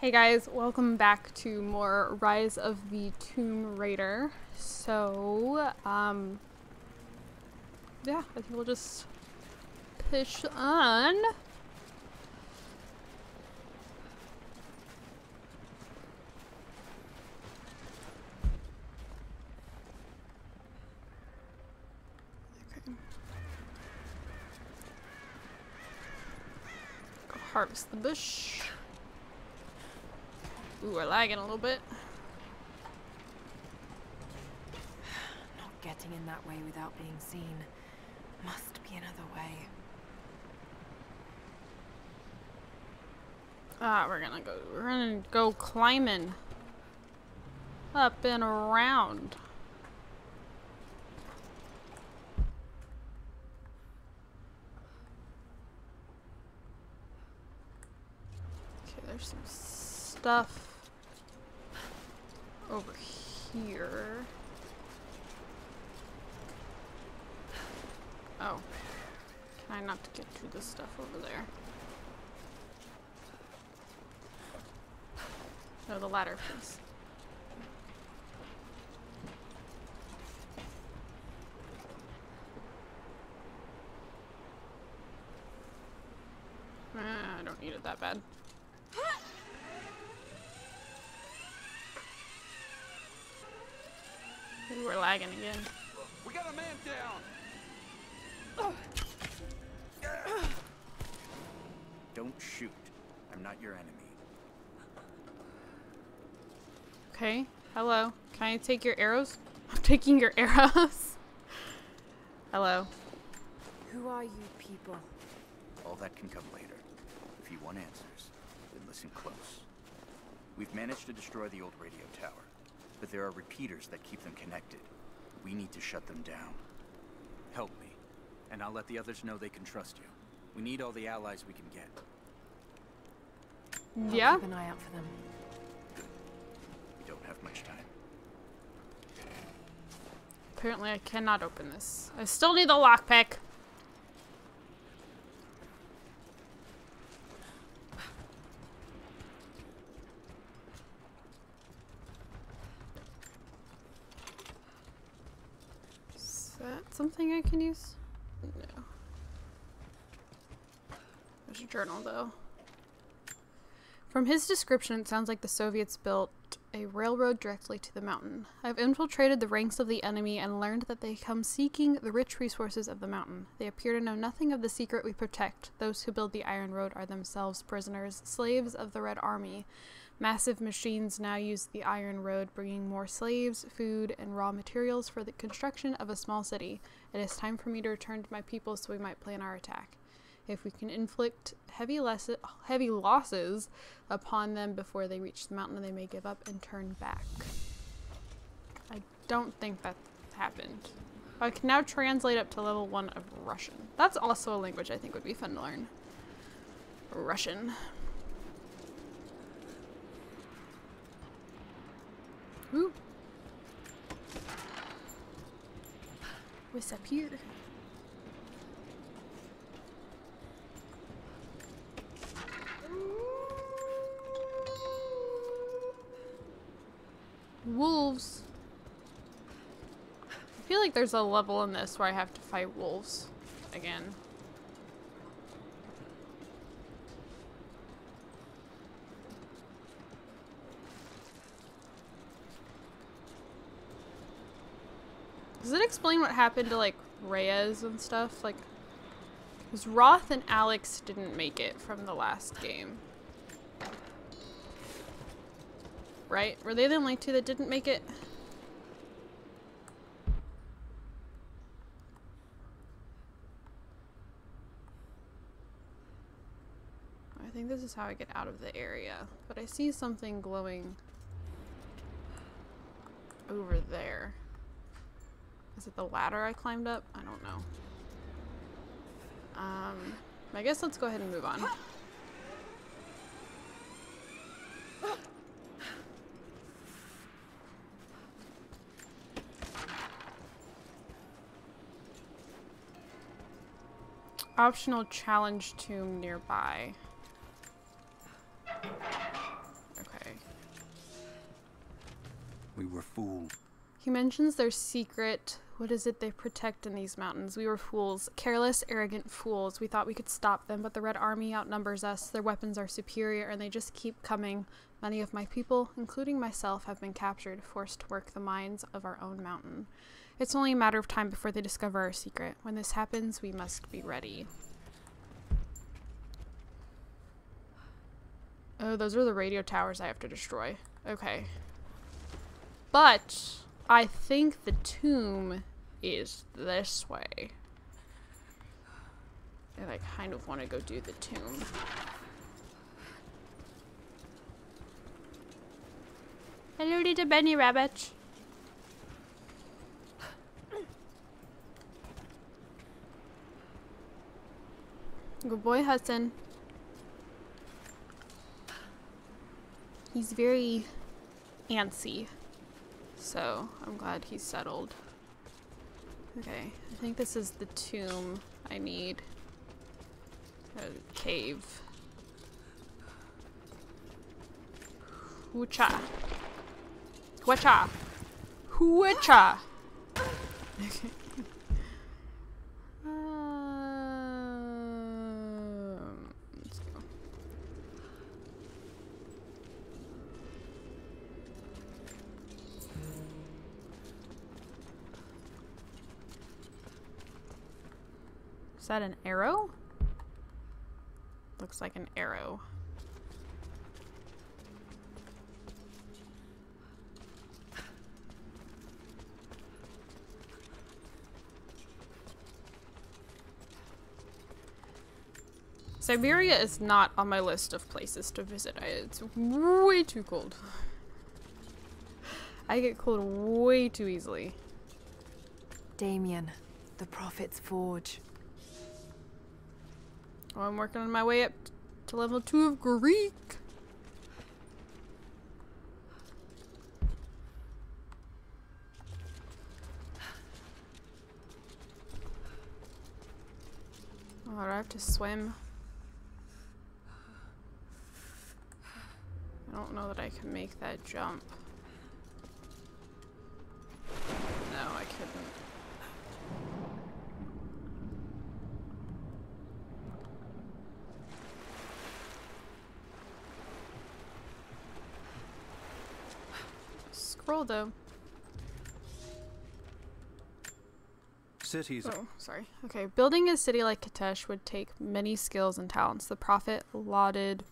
Hey guys, welcome back to more Rise of the Tomb Raider. So, um, yeah, I think we'll just push on. Okay. Harvest the bush. Ooh, we're lagging a little bit. Not getting in that way without being seen. Must be another way. Ah, we're gonna go. We're gonna go climbing up and around. Okay, there's some stuff over here. Oh, can I not get to this stuff over there? No, the ladder, please. Ah, I don't need it that bad. Ooh, we're lagging again. We got a man down. Don't shoot. I'm not your enemy. Okay, hello. Can I take your arrows? I'm taking your arrows. hello. Who are you people? All that can come later. If you want answers, then listen close. We've managed to destroy the old radio tower, but there are repeaters that keep them connected. We need to shut them down. Help me, and I'll let the others know they can trust you. We need all the allies we can get. Yeah. I'll Keep an eye out for them. We don't have much time. Apparently I cannot open this. I still need the lockpick. Is that something I can use? No. There's a journal though. From his description, it sounds like the Soviets built a railroad directly to the mountain. I've infiltrated the ranks of the enemy and learned that they come seeking the rich resources of the mountain. They appear to know nothing of the secret we protect. Those who build the Iron Road are themselves prisoners, slaves of the Red Army. Massive machines now use the Iron Road, bringing more slaves, food, and raw materials for the construction of a small city. It is time for me to return to my people so we might plan our attack. If we can inflict heavy, less- heavy losses upon them before they reach the mountain, they may give up and turn back. I don't think that happened. I can now translate up to level one of Russian. That's also a language I think would be fun to learn. Russian. Ooh. What's up here? Wolves. I feel like there's a level in this where I have to fight wolves again. Does it explain what happened to like Reyes and stuff? Like, because Roth and Alex didn't make it from the last game. Right? Were they the only two that didn't make it? I think this is how I get out of the area. But I see something glowing over there. Is it the ladder I climbed up? I don't know. Um, I guess let's go ahead and move on. Optional challenge tomb nearby. Okay. We were fooled. He mentions their secret. What is it they protect in these mountains? We were fools. Careless, arrogant fools. We thought we could stop them, but the Red Army outnumbers us. Their weapons are superior, and they just keep coming. Many of my people, including myself, have been captured, forced to work the mines of our own mountain. It's only a matter of time before they discover our secret. When this happens, we must be ready. Oh, those are the radio towers I have to destroy. Okay. But I think the tomb is this way. And I kind of want to go do the tomb. Hello, little bunny rabbit. Good boy, Hudson. He's very antsy. So, I'm glad he's settled. Okay, I think this is the tomb I need. A cave. Hoocha. Hoocha. Hoocha. Okay. that an arrow? Looks like an arrow. Siberia is not on my list of places to visit. I, it's way too cold. I get cold way too easily. Damien, the Prophet's Forge. I'm working on my way up to level 2 of Greek. Oh, I have to swim? I don't know that I can make that jump. No, I couldn't. Scroll though. Cities. Oh, sorry. Okay, building a city like Kitezh would take many skills and talents. The prophet lauded,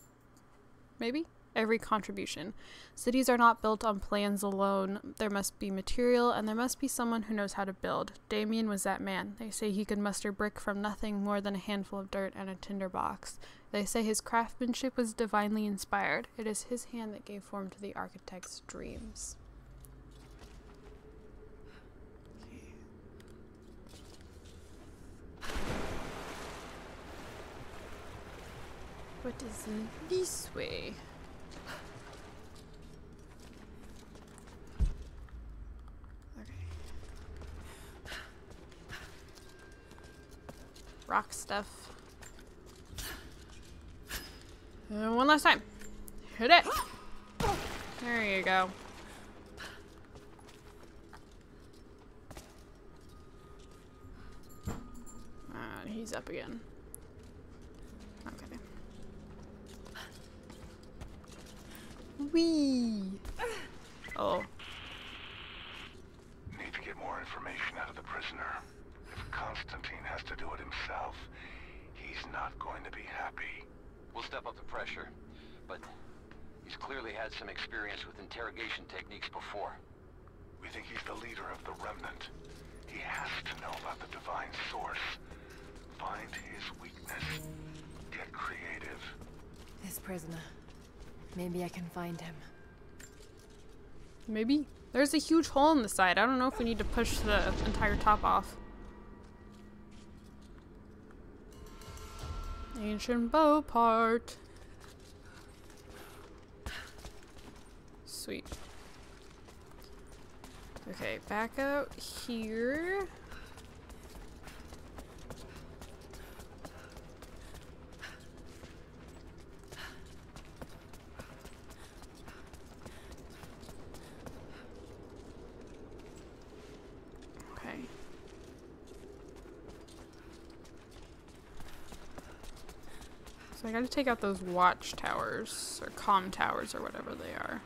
maybe, every contribution. Cities are not built on plans alone. There must be material, and there must be someone who knows how to build. Damien was that man. They say he could muster brick from nothing more than a handful of dirt and a tinder box. They say his craftsmanship was divinely inspired. It is his hand that gave form to the architect's dreams. What is this way? Okay. Rock stuff. And one last time. Hit it. There you go. Uh, he's up again. Okay. Wee. Oh. Need to get more information out of the prisoner. If Constantine has to do it himself, he's not going to be happy. We'll step up the pressure, but he's clearly had some experience with interrogation techniques before. We think he's the leader of the Remnant. He has to know about the Divine Source. Find his weakness. Get creative. This prisoner. Maybe I can find him. Maybe. There's a huge hole in the side. I don't know if we need to push the entire top off. Ancient bow part. Sweet. Okay, back out here. So I gotta take out those watch towers, or com towers, or whatever they are.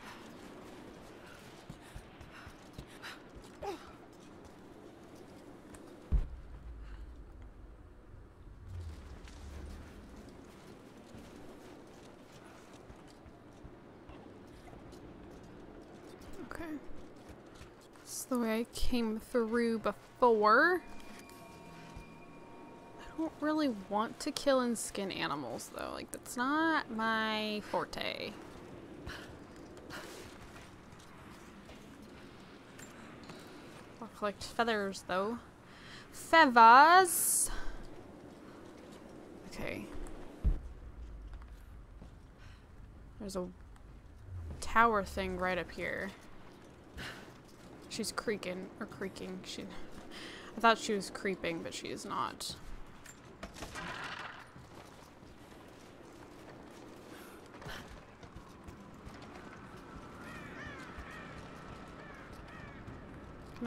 Okay. This is the way I came through before. Don't really want to kill and skin animals though. Like that's not my forte. I'll collect feathers though. Feathers. Okay. There's a tower thing right up here. She's creaking or creaking. She I thought she was creeping, but she is not.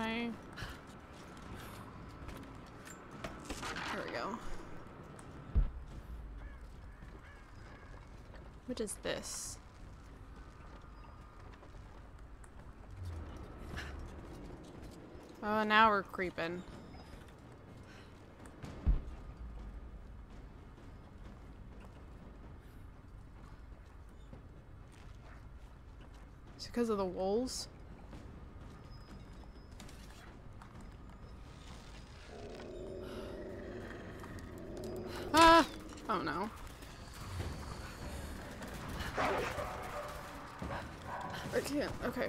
I? There we go. What is this? Oh, now we're creeping. Is it because of the wolves? Ah! Oh no. I can't. Okay.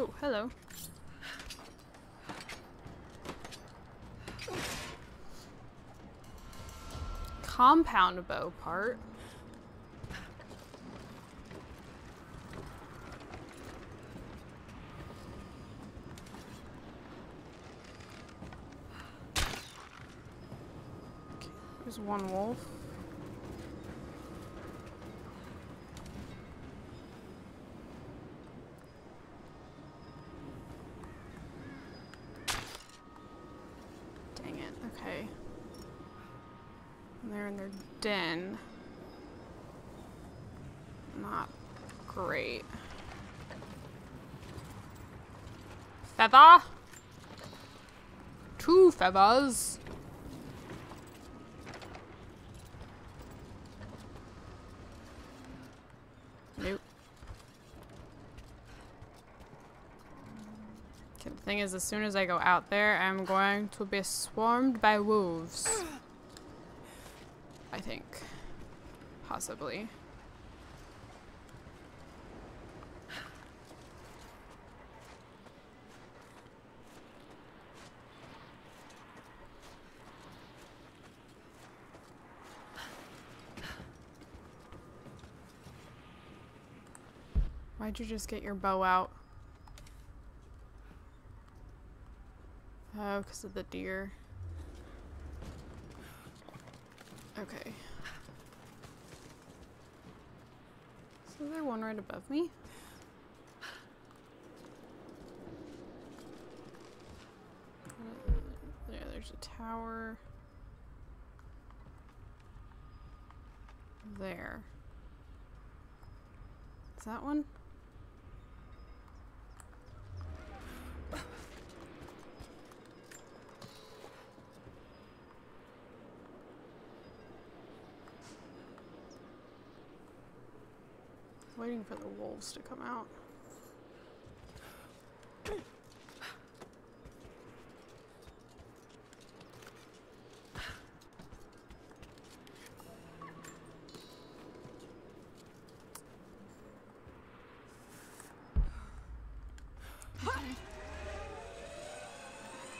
Oh, hello. Compound bow part. There's one wolf. Dang it, okay. And they're in their den. Not great. Feather? Two feathers. Nope. Okay, the thing is, as soon as I go out there, I'm going to be swarmed by wolves. I think. Possibly. Why'd you just get your bow out? Oh, because of the deer. Okay. So is there one right above me? Uh, Yeah, there's a tower. There. Is that one? Waiting for the wolves to come out.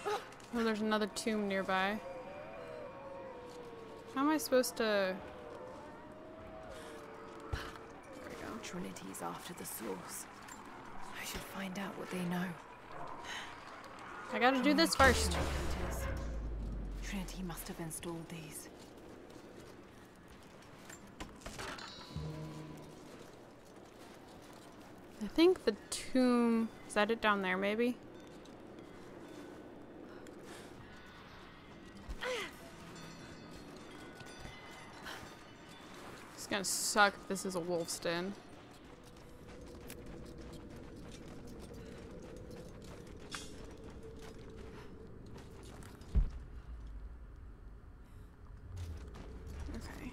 Oh, there's another tomb nearby. How am I supposed to... Trinity's after the source. I should find out what they know. I gotta do this first. Trinity must have installed these. I think the tomb is that it down there maybe? It's gonna suck if this is a wolf's den. Okay.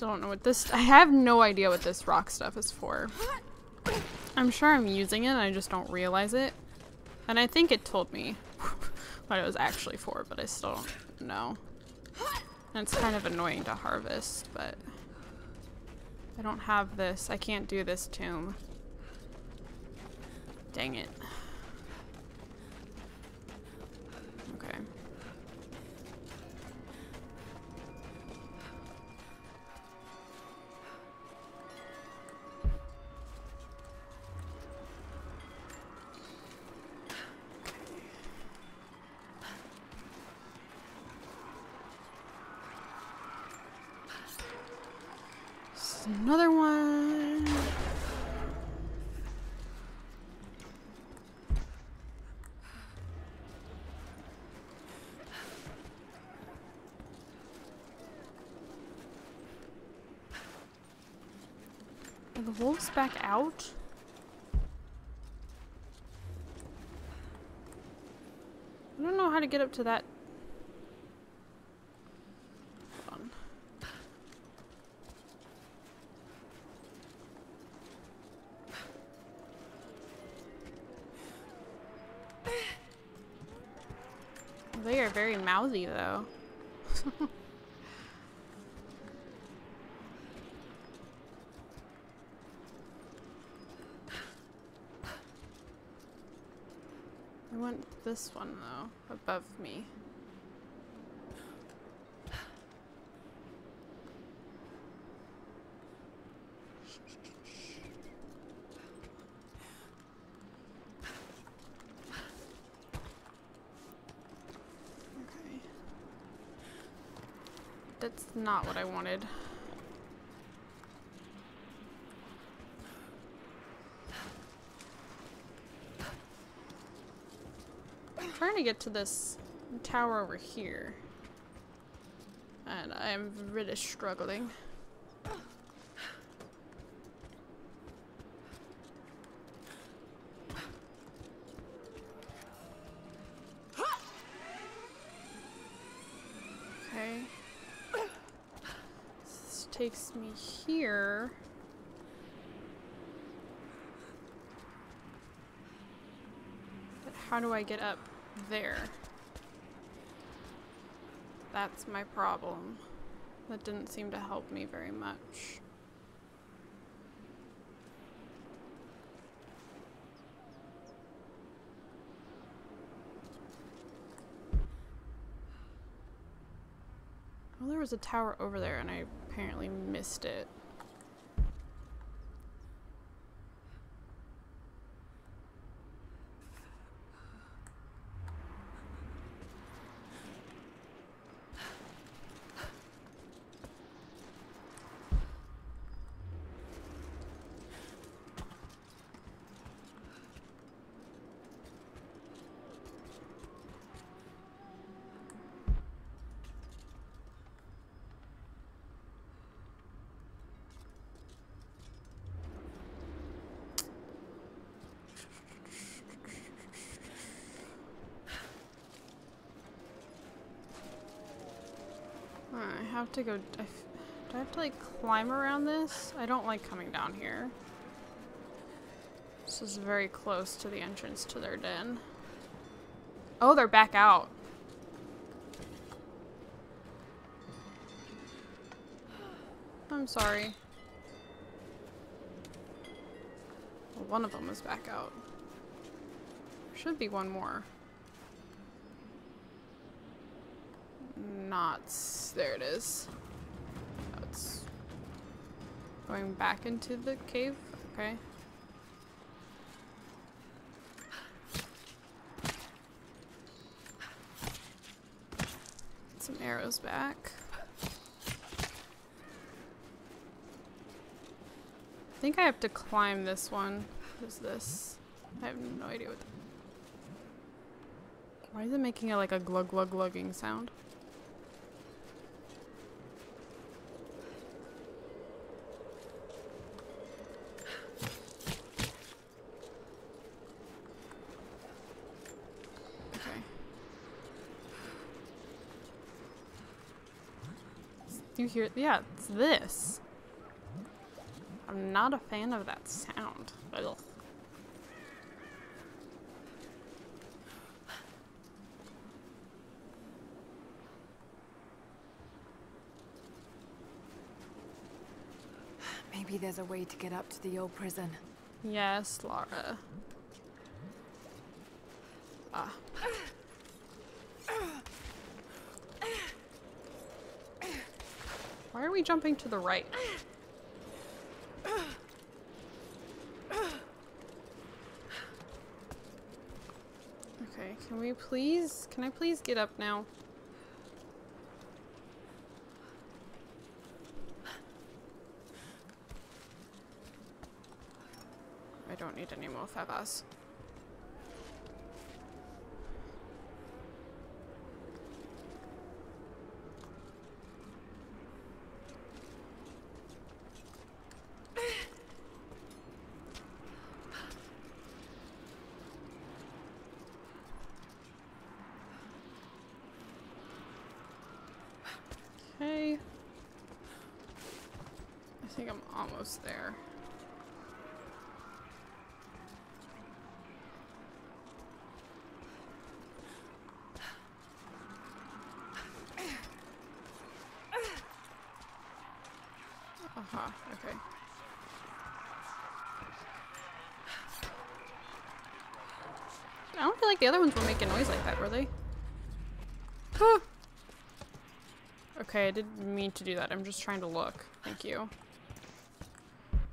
Still don't know what this. I have no idea what this rock stuff is for. I'm sure I'm using it, I just don't realize it. And I think it told me what it was actually for, but I still don't know. And it's kind of annoying to harvest, but I don't have this. I can't do this tomb. Dang it. Are the wolves back out? I don't know how to get up to that. They are very mouthy though. I want this one though, above me. Okay. That's not what I wanted. To get to this tower over here. And I'm really struggling. Okay. This takes me here. But how do I get up there? That's my problem. That didn't seem to help me very much. Well, there was a tower over there and I apparently missed it. I have to go. Do I have to like climb around this? I don't like coming down here. This is very close to the entrance to their den. Oh, they're back out. I'm sorry. Well, one of them is back out. There should be one more. Not. s- There it is. It's going back into the cave. Okay. Get some arrows back. I think I have to climb this one. What is this? I have no idea what. Why is it making a, like a glug glug glugging sound? You hear? Yeah, it's this. I'm not a fan of that sound. Ugh. Maybe there's a way to get up to the old prison. Yes, Lara. Ah. Why are we jumping to the right? Okay, can we please, can I please get up now? I don't need any more favas. Okay. I think I'm almost there. Uh-huh, okay. I don't feel like the other ones were making noise like that, were they? Huh. Okay, I didn't mean to do that. I'm just trying to look. Thank you.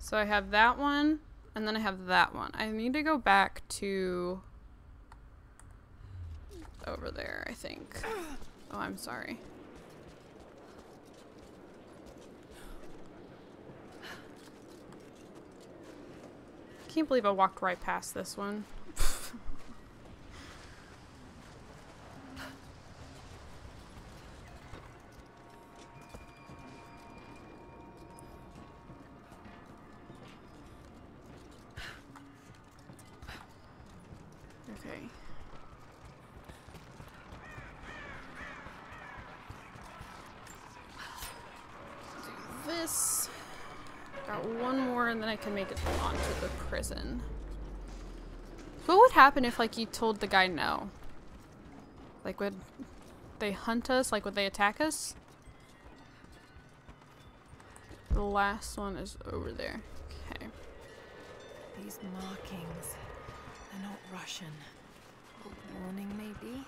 So I have that one, and then I have that one. I need to go back to over there, I think. Oh, I'm sorry. Can't believe I walked right past this one. Can make it onto the prison. What would happen if like you told the guy no? Like would they hunt us? Like would they attack us? The last one is over there. Okay. These markings. They're not Russian. Warning, maybe?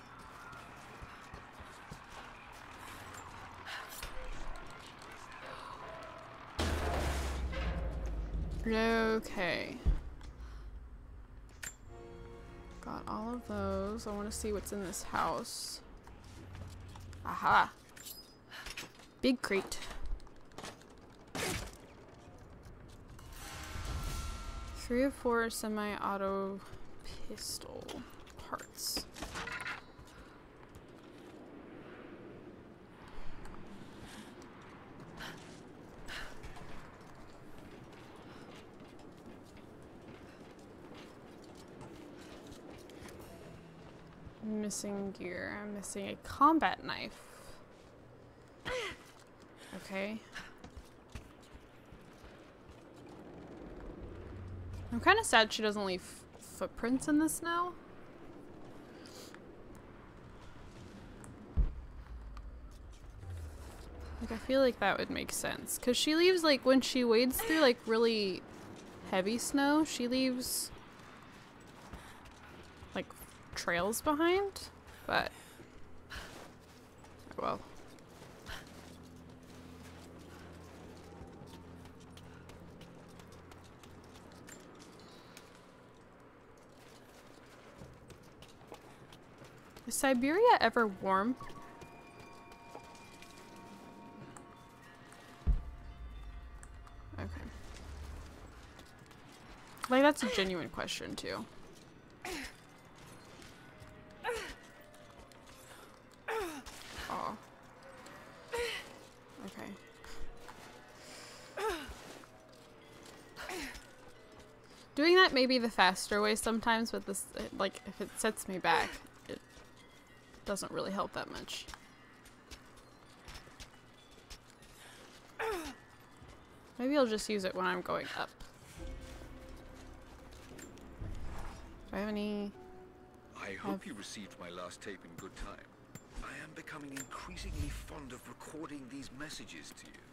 Okay. Got all of those. I want to see what's in this house. Aha. Big crate. Three of four semi-auto pistol parts. Missing gear. I'm missing a combat knife. Okay. I'm kind of sad she doesn't leave footprints in the snow. Like, I feel like that would make sense. Because she leaves, like, when she wades through, like, really heavy snow, she leaves, trails behind, but oh well. Is Siberia ever warm? Okay. Like, that's a genuine question, too. Doing that may be the faster way sometimes, but this, like, if it sets me back, it doesn't really help that much. Maybe I'll just use it when I'm going up. Do I have any... I hope you received my last tape in good time. I am becoming increasingly fond of recording these messages to you.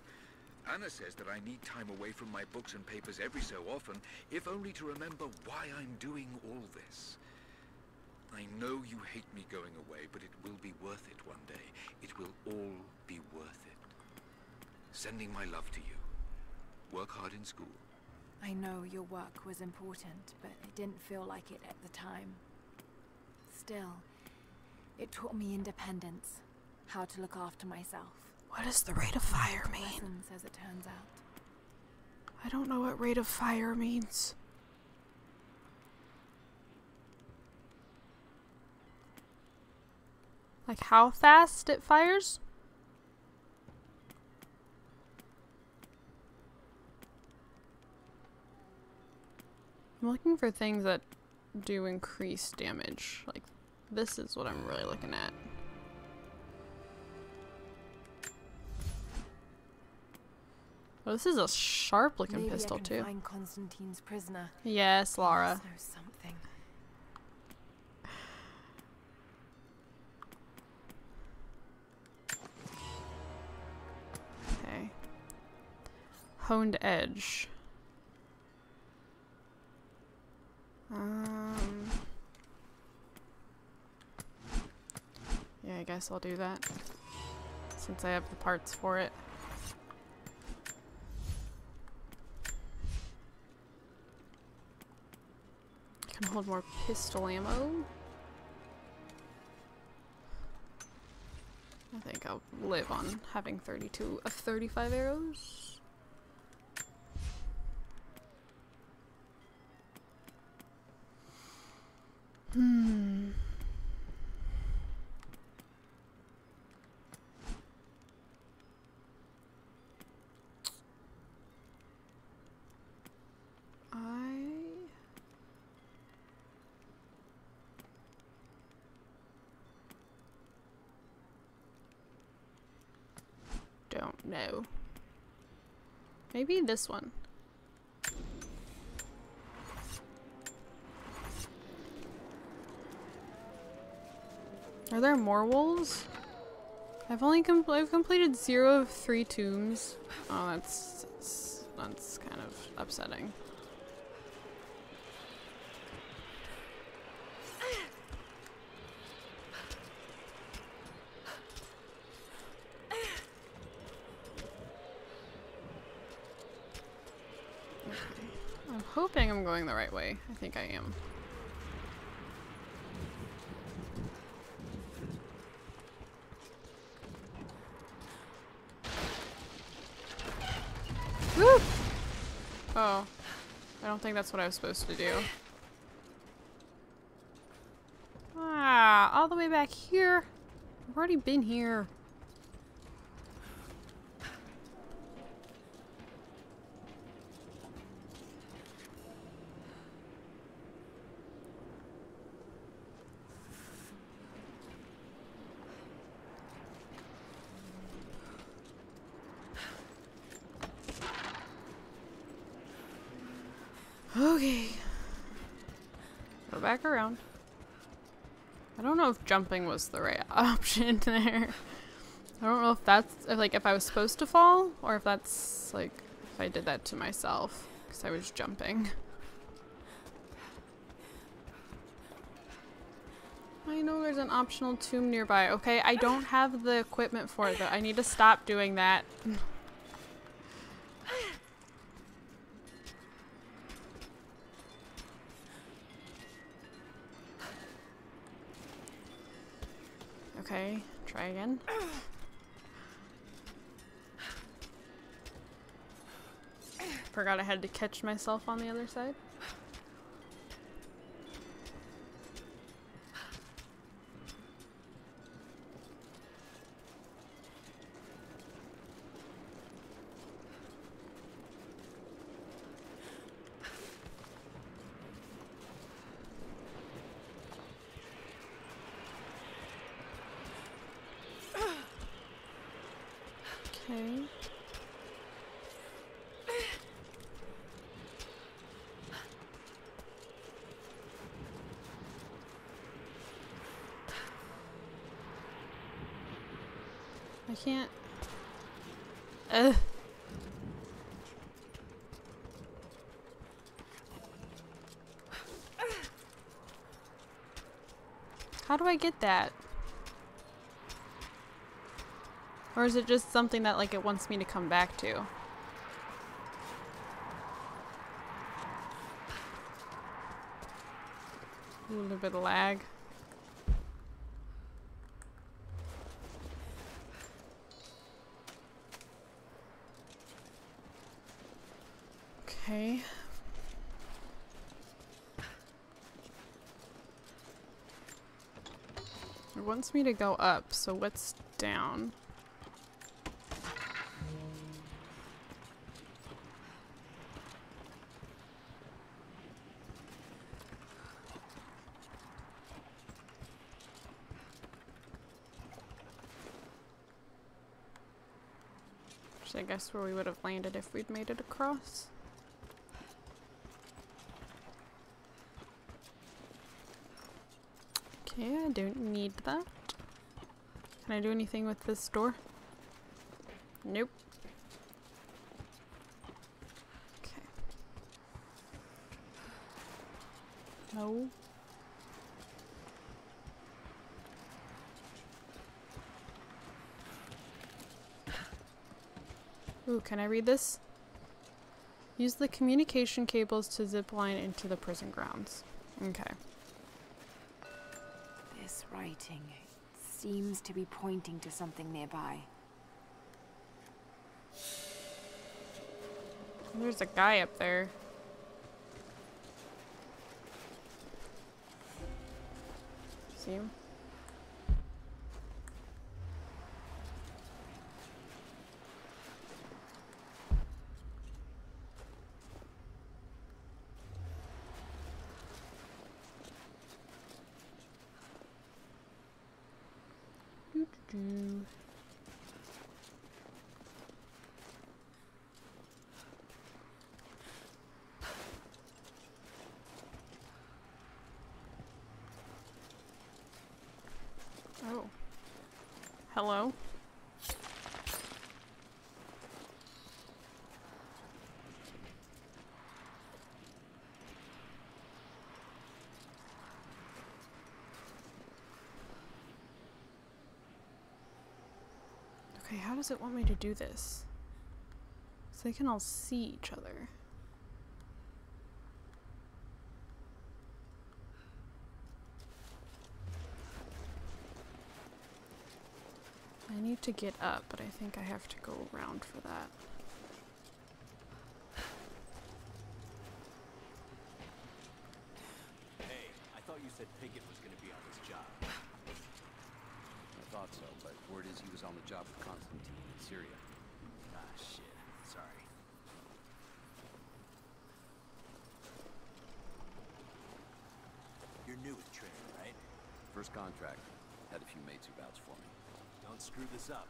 Anna says that I need time away from my books and papers every so often, if only to remember why I'm doing all this. I know you hate me going away, but it will be worth it one day. It will all be worth it. Sending my love to you. Work hard in school. I know your work was important, but it didn't feel like it at the time. Still, it taught me independence, how to look after myself. What does the rate of fire mean? Lessons, as it turns out. I don't know what rate of fire means. Like how fast it fires? I'm looking for things that do increase damage. Like this is what I'm really looking at. Oh, this is a sharp looking Maybe pistol too. find Constantine's prisoner. Yes, Lara. There's something. Okay. Honed edge. Um. Yeah, I guess I'll do that. Since I have the parts for it. Can hold more pistol ammo. I think I'll live on having 32 of 35 arrows. Hmm. I don't know. Maybe this one. Are there more wolves? I've only com I've completed zero of three tombs. Oh, that's that's, that's kind of upsetting. I'm hoping I'm going the right way. I think I am. Woo! Oh. I don't think that's what I was supposed to do. Ah, all the way back here. I've already been here. Okay. Go back around. I don't know if jumping was the right option there. I don't know if that's if, like if I was supposed to fall or if that's like if I did that to myself because I was jumping. I know there's an optional tomb nearby. Okay, I don't have the equipment for it though. I need to stop doing that. Try again. Forgot I had to catch myself on the other side. Okay. I can't. Ugh. How do I get that? Or is it just something that like it wants me to come back to? A little bit of lag. Okay. It wants me to go up, so what's down? Which I guess where we would have landed if we'd made it across. Okay, I don't need that. Can I do anything with this door? Nope. Okay. No. Ooh, can I read this? Use the communication cables to zip line into the prison grounds. Okay. Writing seems to be pointing to something nearby. There's a guy up there. See him? Doo-doo-doo. Oh. Hello? Okay, how does it want me to do this? So they can all see each other. To get up, but I think I have to go around for that. Hey, I thought you said Pickett was gonna be on this job. I thought so, but word is he was on the job with Constantine in Syria. Ah, shit. Sorry. You're new at Trader, right? First contract. Had a few mates who vouched for me. Don't screw this up.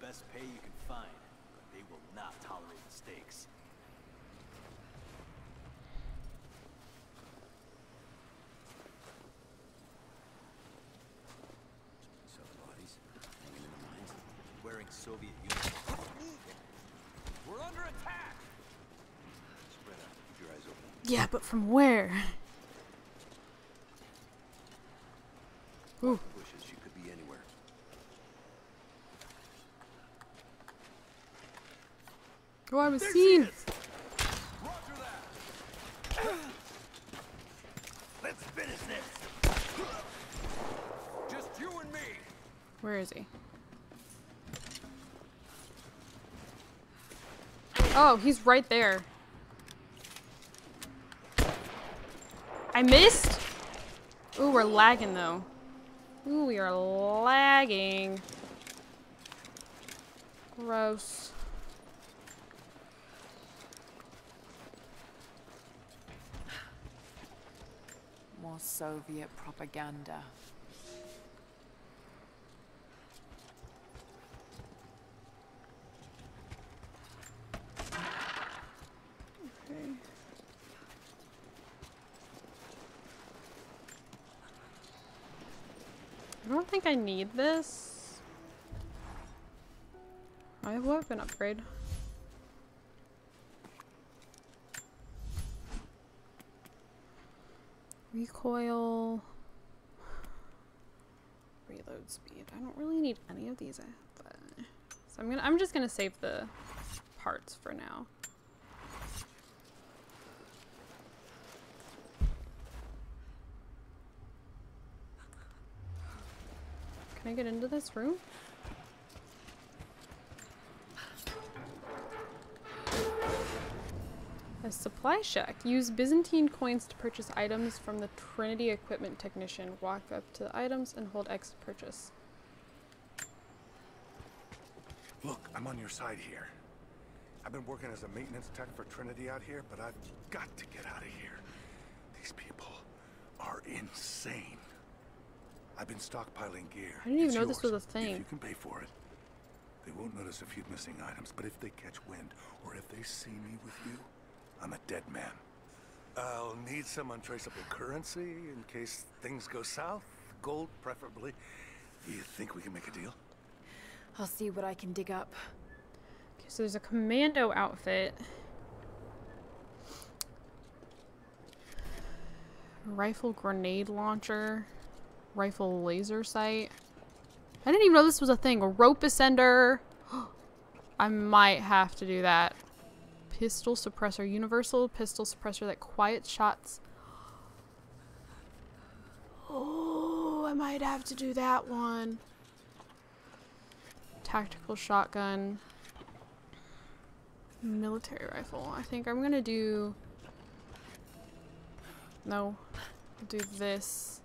Best pay you can find, but they will not tolerate mistakes. So the bodies hanging in the mines. Wearing Soviet uniforms. We're under attack! Spread out. Keep your eyes open. Yeah, but from where? Ooh. Bushes. You could be anywhere. Oh, I was seen. Let's finish this. Just you and me. Where is he? Oh, he's right there. I missed? Ooh, we're lagging though. Ooh, we are lagging. Gross. More Soviet propaganda. don't think I need this. I have weapon upgrade. Recoil. Reload speed. I don't really need any of these, eh, but so I'm gonna I'm just gonna save the parts for now. Can I get into this room? A supply shack. Use Byzantine coins to purchase items from the Trinity equipment technician. Walk up to the items and hold X to purchase. Look, I'm on your side here. I've been working as a maintenance tech for Trinity out here, but I've got to get out of here. These people are insane. I've been stockpiling gear. I didn't even It's know this was a thing. If you can pay for it. They won't notice a few missing items, but if they catch wind, or if they see me with you, I'm a dead man. I'll need some untraceable currency in case things go south. Gold, preferably. You think we can make a deal? I'll see what I can dig up. Okay, so there's a commando outfit. Rifle grenade launcher. Rifle laser sight. I didn't even know this was a thing. A rope ascender. I might have to do that. Pistol suppressor. Universal pistol suppressor that quiets shots. Oh, I might have to do that one. Tactical shotgun. Military rifle. I think I'm gonna do. No. Do this.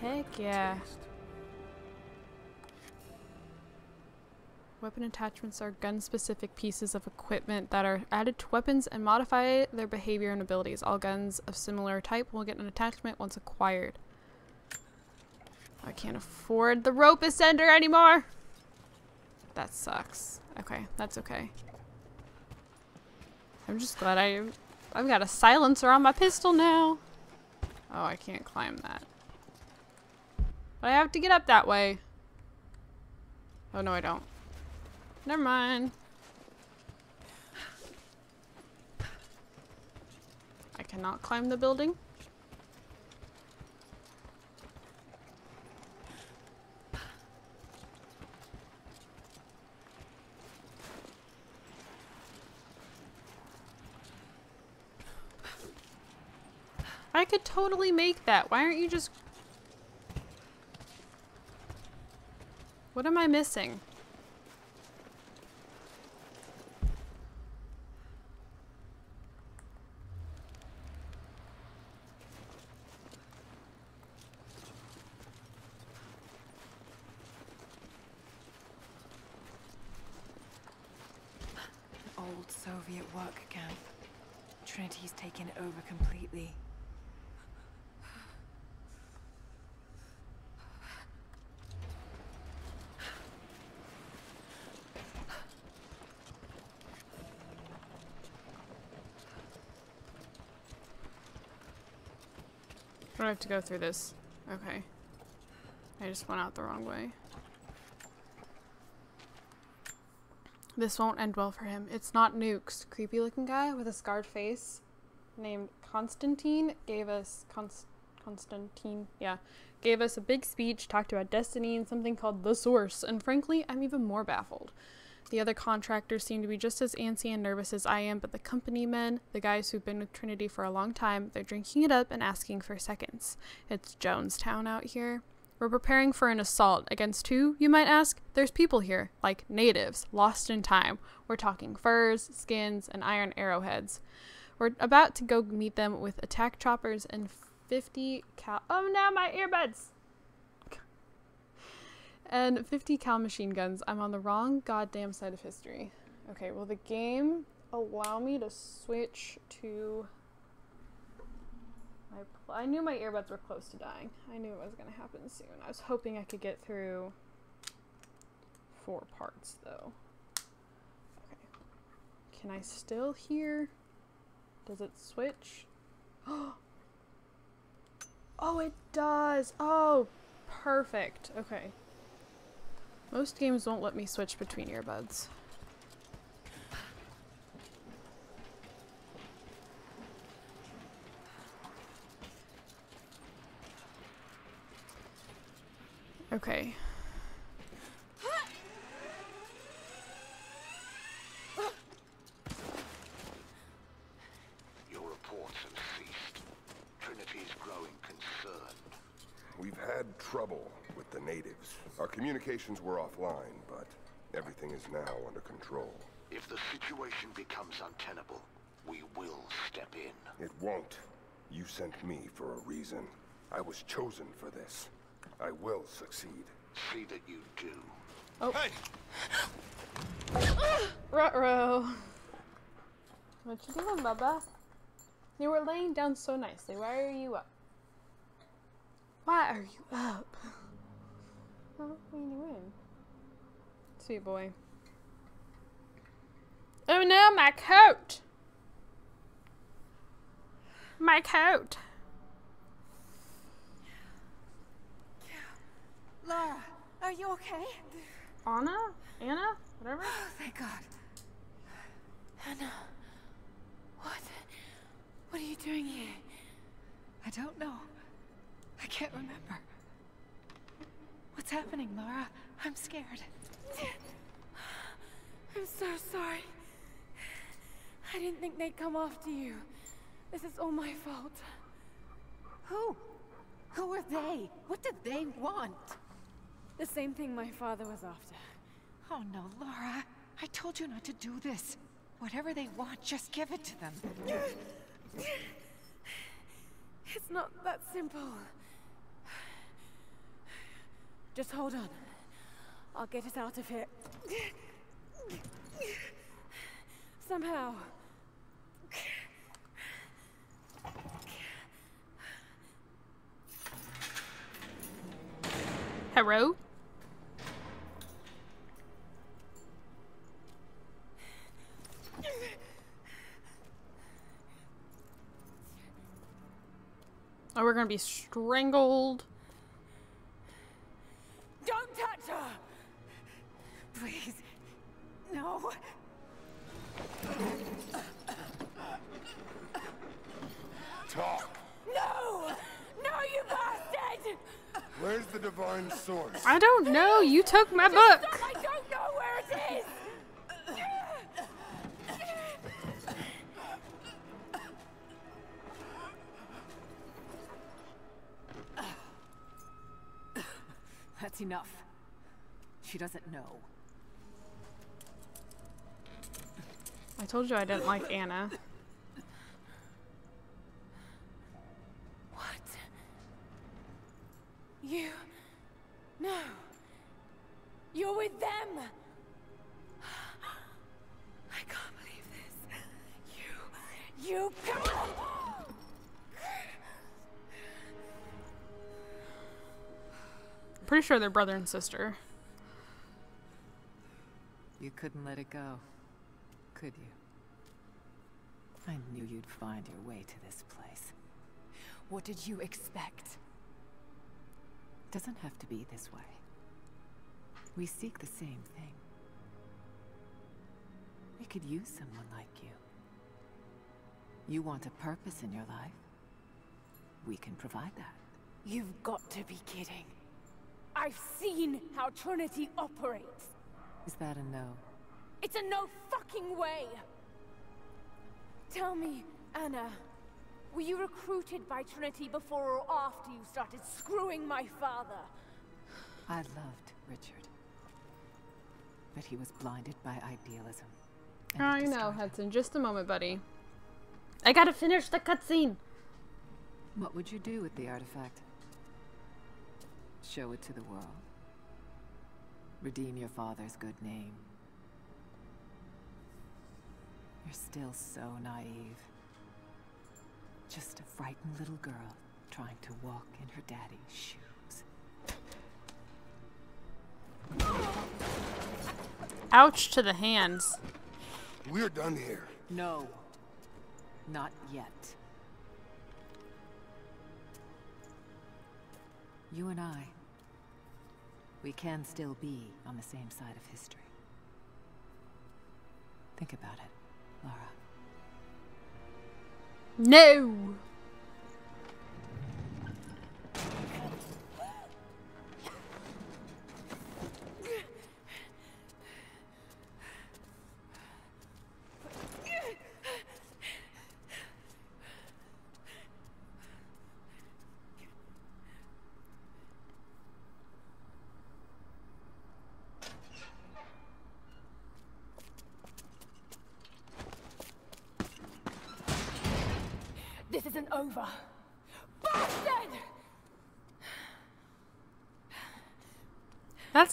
Heck yeah. Weapon attachments are gun specific pieces of equipment that are added to weapons and modify their behavior and abilities. All guns of similar type will get an attachment once acquired. I can't afford the rope ascender anymore. That sucks. Okay, that's okay. I'm just glad I I've got a silencer on my pistol now. Oh, I can't climb that. But I have to get up that way. Oh no, I don't. Never mind. I cannot climb the building. I could totally make that. Why aren't you just... What am I missing? An old Soviet work camp. Trinity's taken it over completely. I don't have to go through this. Okay. I just went out the wrong way. This won't end well for him. It's not Nukes. Creepy looking guy with a scarred face named Constantine gave us Const- Constantine, yeah, gave us a big speech, talked about destiny and something called the source, and frankly, I'm even more baffled. The other contractors seem to be just as antsy and nervous as I am, but the company men, the guys who've been with Trinity for a long time, they're drinking it up and asking for seconds. It's Jonestown out here. We're preparing for an assault. Against who, you might ask? There's people here, like natives, lost in time. We're talking furs, skins, and iron arrowheads. We're about to go meet them with attack choppers and 50 cal- Oh no, my earbuds! And 50 cal machine guns. I'm on the wrong goddamn side of history. Okay, will the game allow me to switch to my I knew my earbuds were close to dying. I knew it was going to happen soon. I was hoping I could get through four parts though. Okay. Can I still hear? Does it switch? Oh, it does. Oh, perfect. Okay. Most games won't let me switch between earbuds. Okay. Your reports have ceased. Trinity is growing concerned. We've had trouble with the natives. Our communications were offline, but everything is now under control. If the situation becomes untenable, we will step in. It won't. You sent me for a reason. I was chosen for this. I will succeed. See that you do. Oh. Hey! Ruh-roh. What you doing, Bubba? You were laying down so nicely. Why are you up? Why are you up? What are you doing? Sweet boy. Oh no, my coat! My coat! Lara, are you okay? Anna? Anna? Whatever? Oh, thank God. Anna, what? What are you doing here? I don't know. I can't remember. What's happening, Lara? I'm scared. I'm so sorry. I didn't think they'd come after you. This is all my fault. Who? Who are they? What did they want? The same thing my father was after. Oh no, Lara. I told you not to do this. Whatever they want, just give it to them. It's not that simple. Just hold on. I'll get us out of here. Somehow. Hello? Oh, we're gonna be strangled. The divine source? I don't know. You took my book. Stop! I don't know where it is! That's enough. She doesn't know. I told you I didn't like Anna. What? You... sure they're brother and sister. You couldn't let it go, could you? I knew you'd find your way to this place. What did you expect? Doesn't have to be this way. We seek the same thing. We could use someone like you. You want a purpose in your life? We can provide that. You've got to be kidding. I've seen how Trinity operates. Is that a no? It's a no fucking way! Tell me, Anna, were you recruited by Trinity before or after you started screwing my father? I loved Richard. But he was blinded by idealism. I know. Hudson. Just a moment, buddy. I gotta finish the cutscene. What would you do with the artifact? Show it to the world. Redeem your father's good name. You're still so naive. Just a frightened little girl trying to walk in her daddy's shoes. Ouch to the hands. We're done here. No. Not yet. You and I, we can still be on the same side of history. Think about it, Lara. No!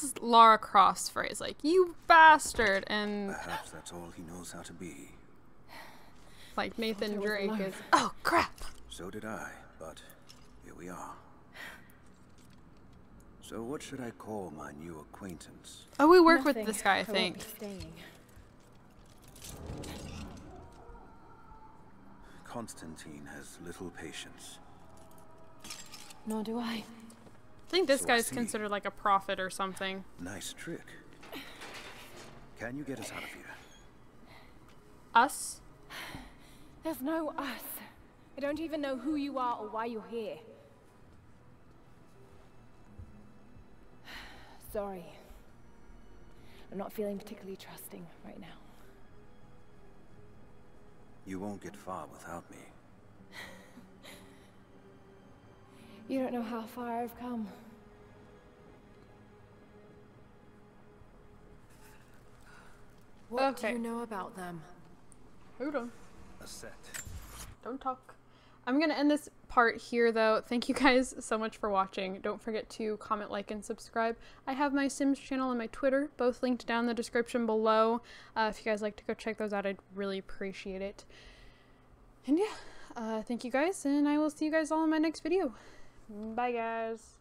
That's Lara Croft's phrase, like, you bastard, and Perhaps that's all he knows how to be. like Nathan Thought I was Drake alone. is, oh crap! So did I, but here we are. So what should I call my new acquaintance? Oh, we work with this guy, I think. Constantine has little patience. Nor do I. I think this So I guy's considered like a prophet or something. Nice trick. Can you get us out of here? Us? There's no us. I don't even know who you are or why you're here. Sorry. I'm not feeling particularly trusting right now. You won't get far without me. You don't know how far I've come. What Okay. do you know about them? Hold on. A set. Don't talk. I'm going to end this part here, though. Thank you guys so much for watching. Don't forget to comment, like, and subscribe. I have my Sims channel and my Twitter, both linked down in the description below. Uh, if you guys like to go check those out, I'd really appreciate it. And yeah, uh, thank you guys, and I will see you guys all in my next video. Bye, guys.